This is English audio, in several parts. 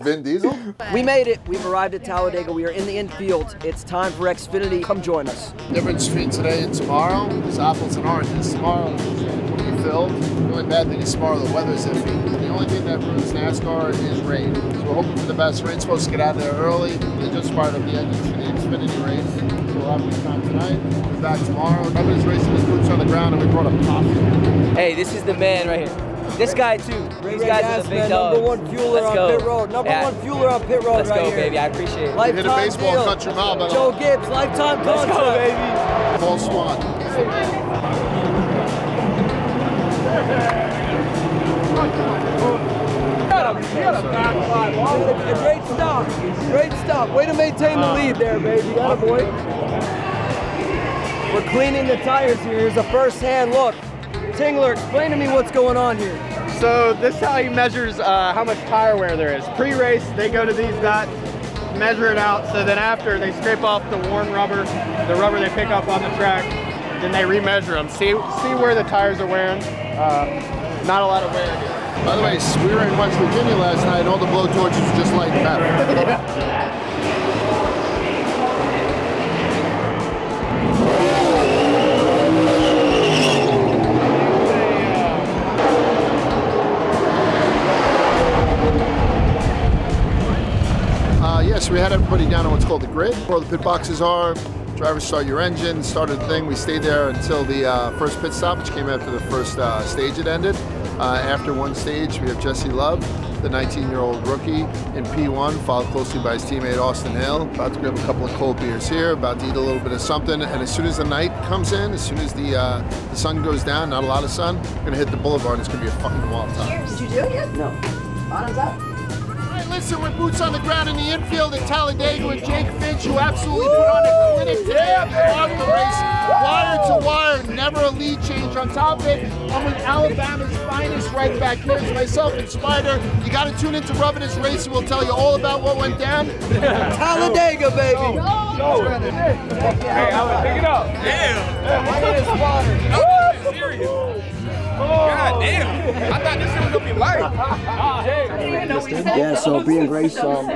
Vin Diesel. We made it. We've arrived at Talladega. We are in the infield. It's time for Xfinity. Come join us. Difference between today and tomorrow is apples and oranges. Tomorrow will be filled. The only bad thing is tomorrow the weather's iffy. The only thing that ruins NASCAR is rain. So we're hoping for the best. Rain's supposed to get out of there early. They just fired up the engines for the Xfinity race. So we'll have a good time tonight. We'll be back tomorrow. Everybody's racing with boots on the ground and we brought a pop. Hey, this is the man right here. This guy too. These guys are the big dogs. number one fueler Let's on go. pit road. Number Yeah. one fueler on pit road Let's right go, here. baby. I appreciate it. Lifetime Hit a baseball deal. country mile, by the Joe. Gibbs, lifetime Let's contract. go, baby. Paul Swan. A great stop. Great stop. Way to maintain the lead there, baby. Got a boy. We're cleaning the tires here. Here's a first-hand look. Tingler, explain to me what's going on here. So this is how he measures uh, how much tire wear there is. Pre-race, they go to these dots, measure it out. So then after, they scrape off the worn rubber, the rubber they pick up on the track, then they remeasure them. See, see where the tires are wearing. Uh, not a lot of wear here. By the way, we were in West Virginia last night. and All the blowtorches were just lighting up. Yes, we had everybody down on what's called the grid, where the pit boxes are. Drivers start your engine, started the thing. We stayed there until the uh, first pit stop, which came after the first uh, stage had ended. Uh, after one stage, we have Jesse Love, the 19-year-old rookie in P1, followed closely by his teammate Austin Hill. About to grab a couple of cold beers here, about to eat a little bit of something. And as soon as the night comes in, as soon as the uh, the sun goes down, not a lot of sun, we're gonna hit the boulevard. and It's gonna be a fucking wild time. Cheers. Did you do it yet? No. Bottoms up. All right, listen, we're boots on the ground in the infield at Talladega with Jake Finch, who absolutely put on a clinic today throughout the race. Wire to wire, never a lead change. On top of it, I'm with Alabama's finest right back here. It's myself and Spider. You got to tune into Rubbing His Race, and we'll tell you all about what went down. Talladega, baby. Hey, Alan, pick it up. damn My name is Spotter. serious. God damn. I thought this shit was gonna be light. Yeah, so Bri and Grace um,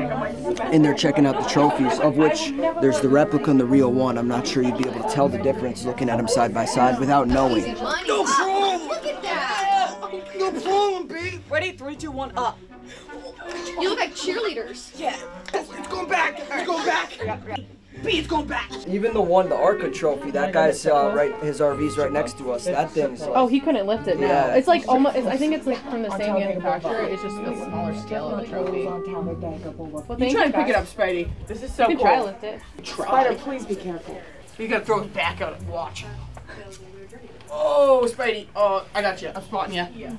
in there checking out the trophies, of which there's the replica and the real one. I'm not sure you'd be able to tell the difference looking at them side by side without knowing. No problem. Look at that. No problem, B. Ready? Three, two, one, up. You look like cheerleaders. Yeah. It's going back. It's going back. B, it's going back. Even the one, the ARCA trophy, that guy's uh, right. His RV's right next to us. That thing's. Like, Oh, he couldn't lift it now. Yeah. It's like almost. It's, I think it's like from the same manufacturer. It's just a smaller scale of the trophy. Well, You thank try and pick it up, Spidey. This is so You cool. can try lift it. Spider, please be careful. You gotta throw it back out. Watch. Oh, Spidey. Oh, I got you. I'm spotting you. Yeah.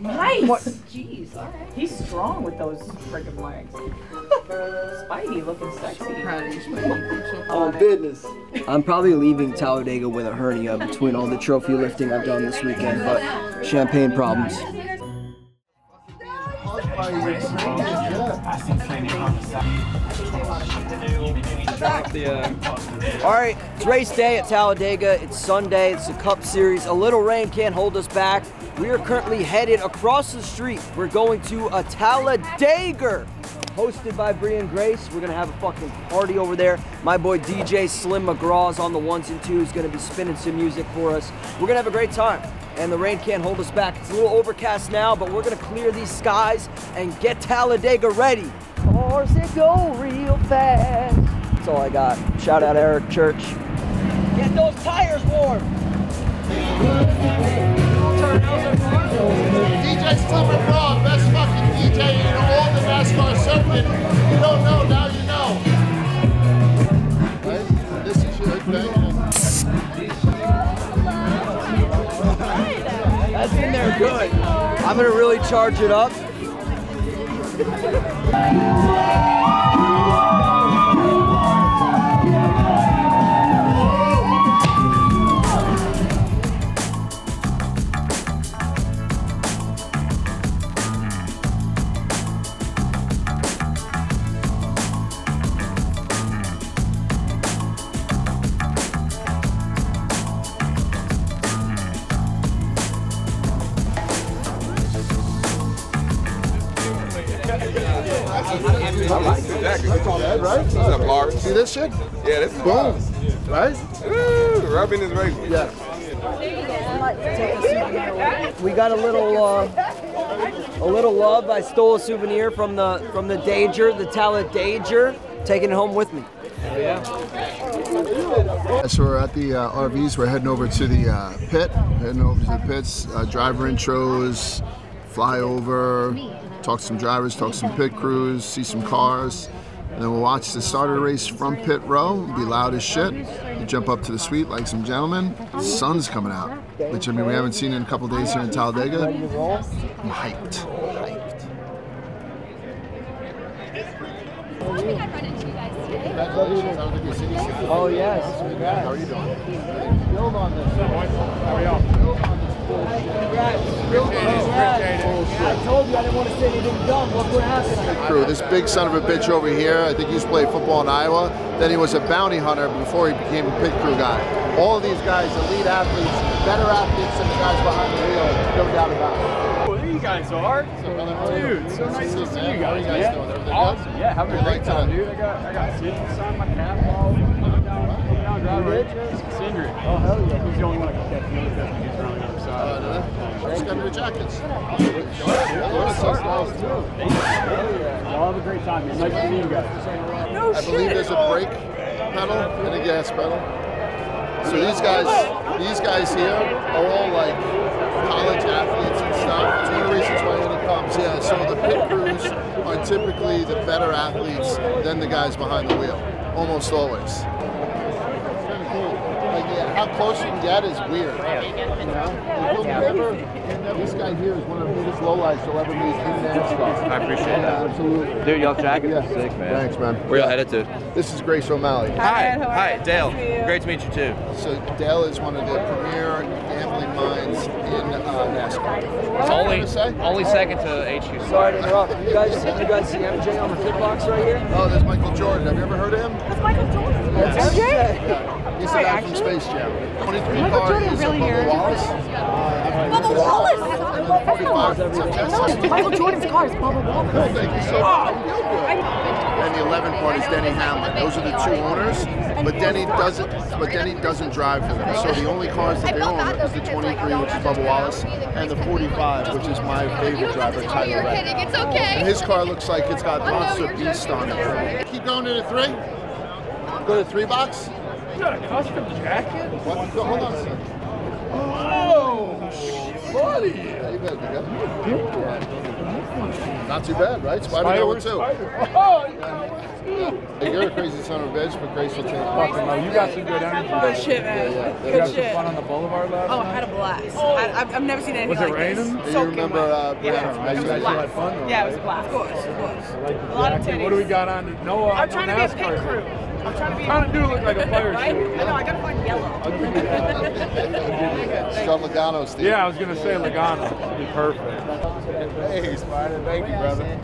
Nice. Jeez, all right. He's strong with those freaking legs. Spidey looking sexy. Proud of you, Spidey. Oh goodness. I'm probably leaving Talladega with a hernia between all the trophy lifting I've done this weekend, but champagne problems. All right, it's race day at Talladega. It's Sunday. It's a Cup Series. A little rain can't hold us back. We are currently headed across the street. We're going to a Talladega, hosted by Bri and Grace. We're gonna have a fucking party over there. My boy DJ Slim McGraw's on the ones and twos, gonna be spinning some music for us. We're gonna have a great time. And the rain can't hold us back. It's a little overcast now, but we're gonna clear these skies and get Talladega ready. Cars that go real fast. That's all I got. Shout out Eric Church. Get those tires warm. DJ Slim McGraw, best fucking DJ in all the NASCAR circuit. You don't know, now you know. Right? This is your thing. That's in there good. I'm gonna really charge it up. Exactly. right? What's up, Lars? See this shit? Yeah, this is Boom. Right? Woo, rubbing his razor. Yeah. We got a little uh, a little love. I stole a souvenir from the from the Danger, the Talladega, taking it home with me. So we're at the uh, RVs. We're heading over to the uh, pit. Heading over to the pits. Uh, driver intros, fly over, talk to some drivers, talk to some pit crews, see some cars, and then we'll watch the start of the race from pit row. Be loud as shit. You jump up to the suite like some gentlemen. The sun's coming out, which I mean we haven't seen in a couple days here in Talladega. I'm hyped. Hyped. Oh yes. How are you doing? Build on this. How are y'all? I told you I didn't want to say anything dumb. Look what happened. crew. This big son of a bitch over here, I think he used to play football in Iowa. Then he was a bounty hunter before he became a pit crew guy. All of these guys, elite athletes, better athletes than the guys behind the wheel, no doubt about it. You guys are. Dude, so nice to see you How are guys. you guys man. Awesome. Yeah, having a great uh, time, dude. I got I got Sid signed my cap while coming down, coming down driving. Cindric. Oh hell yeah. He's the only one I can catch. The other guys gets around the other side. Just got new jackets. Y'all have a great time. It's nice to see you guys. I believe there's a brake pedal and a gas pedal. So these guys, these guys here are all like college athletes and stuff. It's one of the reasons why when it comes, yeah. So the pit crews are typically the better athletes than the guys behind the wheel, almost always. How close you can get is weird. You know, Like, you'll never, this guy here is one of the biggest lowlights you'll ever meet in NASCAR. I appreciate that. Absolutely. Dude, y'all jackets Yeah. are sick, man. Thanks, man. Where y'all headed to? This is Grace O'Malley. Hi, hi, Dale. Great to meet you too. So Dale is one of the premier gambling minds in uh, NASCAR. Is that Only, fair to say? only second to HQ. Sorry to interrupt. You guys, you guys see MJ on the pit box right here? Oh, there's Michael Jordan. Have you ever heard of him? That's Michael Jordan. That's MJ. Yeah. He's the Wait, guy from? Space Jam. 23 Michael car Jordan is a really here? Wallace. Bubba Wallace. 45 is a Jess. Michael Jordan's car is Bubba Wallace. Oh, thank you so much. You. And the 11 part is Denny Hamlin. Those are the two owners, but Denny doesn't. But Denny doesn't drive for them. So the only cars that they own is the 23, which is Bubba Wallace, and the 45, which is my favorite driver, Tyler You're Reddick. kidding. It's And his car looks like it's got oh, Monster Beast on it. Keep going to the three. Go to the three box. You got a custom jacket? What? Hold on a second. Oh, buddy. Yeah, you better be. Not too bad, right? Spider going too. Oh, Hey, you're a crazy son of a bitch, but Grace will change. fucking no, you got some good energy. Good shit, man. Yeah, yeah. You got shit. fun on the boulevard last Oh, I had a blast. I, I've, I've never seen anything Was it like this. raining? Do you Soaking remember uh, Brianna Yeah, from it was Mexico? a guys blast. had fun though, Yeah, it was a right? blast. Of course, of course. Like A lot of jacket. What do we got on? No, uh, I'm trying to be a NASCAR pit crew. Shirt. I'm trying to be. Trying to do look like a fire right? show. I know. I gotta find yellow. John Logano, Steve. Yeah, I was gonna say Logano. Be perfect. Hey, Spider, thank you, brother.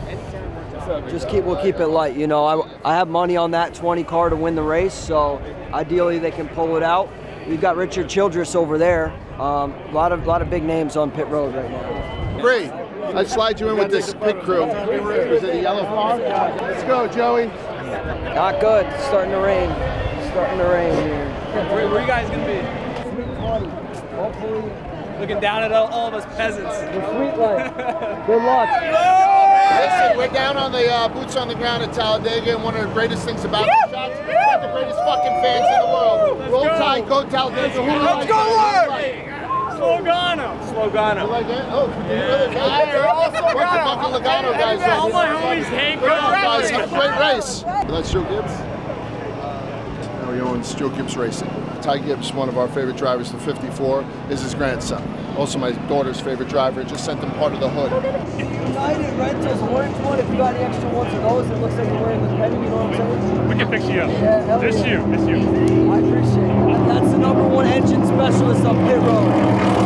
Just keep, we'll keep it light. You know, I, I have money on that 20 car to win the race, so ideally they can pull it out. We've got Richard Childress over there. Um, a lot of, lot of big names on pit road right now. Great. I slide you in with this pit crew. Is it a yellow car? Let's go, Joey. Not good. It's starting to rain. It's starting to rain here. Where, where you guys gonna be? Hopefully, Looking down at all, all of us peasants. the sweet life. Good luck. Listen, we're down on the uh, boots on the ground at Talladega, and one of the greatest things about the shots, we've got the greatest fucking fans in the world. Roll Tide, go Talladega. Who do you Let's like go, better? Lord! Slogano. You like that? Oh, you really? They're all Bunch of fucking Logano guys. All my homies hate guys. Have a great race. That's Joe Gibbs. Now he owns Joe Gibbs Racing. Ty Gibbs, one of our favorite drivers, the 54, is his grandson. Also my daughter's favorite driver. Just sent them part of the hood. United Rentals orange one. If you got any extra ones of those, it looks like you're wearing the penny. You know what I'm saying? We can fix you up. Yeah, hell This yeah. you, this you. I appreciate it. That's the number one engine specialist up pit road.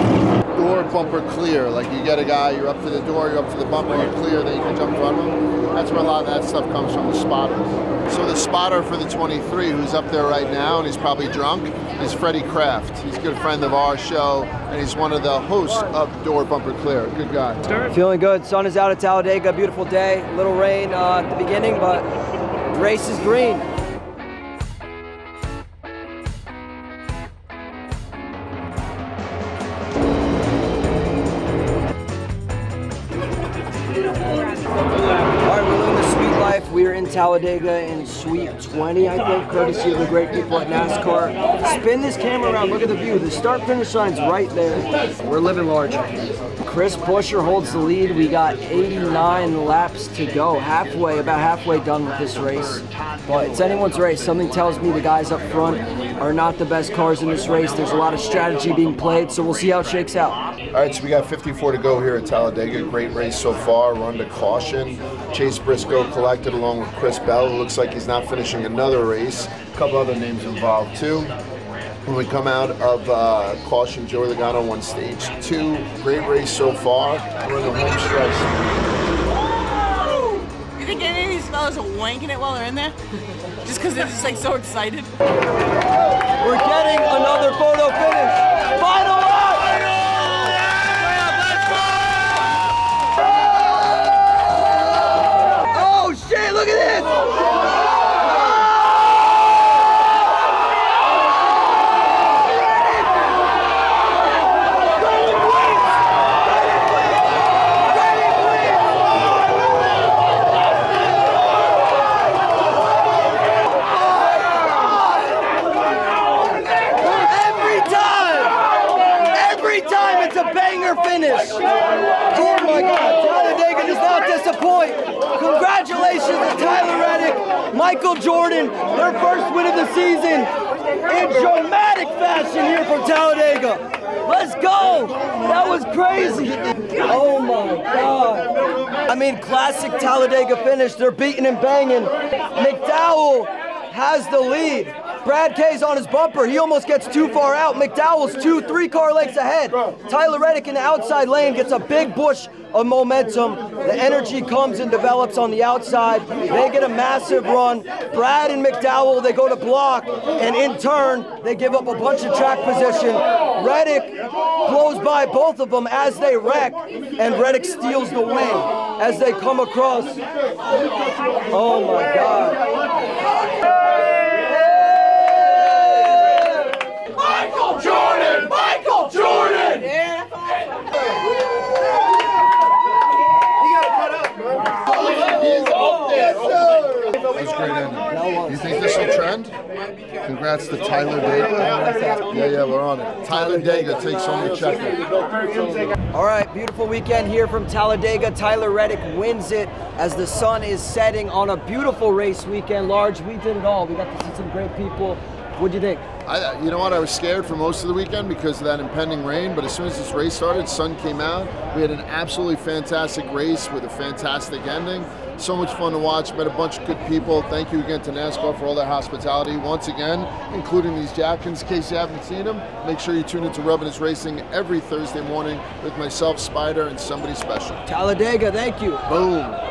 Door bumper clear. Like you get a guy, you're up to the door, you're up to the bumper, you're clear, then you can jump in front of him. That's where a lot of that stuff comes from, the spotters. So the spotter for the 23, who's up there right now, and he's probably drunk, is Freddie Kraft. He's a good friend of our show, and he's one of the hosts of Door Bumper Clear. Good guy. Feeling good. Sun is out at Talladega. Beautiful day. Little rain uh, at the beginning, but race is green. Talladega in Suite 20, I think, courtesy of the great people at NASCAR. Spin this camera around. Look at the view. The start finish line's right there. We're living large. Chris Buescher holds the lead. We got 89 laps to go. Halfway, about halfway done with this race. But it's anyone's race. Something tells me the guys up front are not the best cars in this race. There's a lot of strategy being played, so we'll see how it shakes out. All right, so we got 54 to go here at Talladega. Great race so far. Run to caution. Chase Briscoe collected along with Chris Bell. It looks like he's not finishing another race. A couple other names involved too. When we come out of uh, caution, Joey Logano won stage two. Great race so far. We're in the home stretch. You think any of these fellas are wanking it while they're in there? just because they're just like so excited? We're getting another photo finish. Final Michael Jordan, their first win of the season in dramatic fashion here from Talladega. Let's go! That was crazy! Oh my god! I mean, classic Talladega finish. They're beating and banging. McDowell has the lead. Brad K's on his bumper. He almost gets too far out. McDowell's two, three car lengths ahead. Tyler Reddick in the outside lane gets a big bush of momentum. The energy comes and develops on the outside. They get a massive run. Brad and McDowell, they go to block, and in turn, they give up a bunch of track position. Reddick blows by both of them as they wreck, and Reddick steals the win as they come across. Oh my God. Michael Jordan! Michael Jordan! That was a great ending. You think this will trend? Congrats to Tyler Dega. Yeah, yeah, we're on it. Tyler Dega takes home the checker. All right, beautiful weekend here from Talladega. Tyler Reddick wins it as the sun is setting on a beautiful race weekend. Large, we did it all. We got to see some great people. What'd you think? I, you know what? I was scared for most of the weekend because of that impending rain. But as soon as this race started, sun came out. We had an absolutely fantastic race with a fantastic ending. So much fun to watch. Met a bunch of good people. Thank you again to NASCAR for all their hospitality once again, including these Jackins. In case you haven't seen them, make sure you tune into Rubbin Is Racing every Thursday morning with myself, Spider, and somebody special. Talladega, thank you. Boom.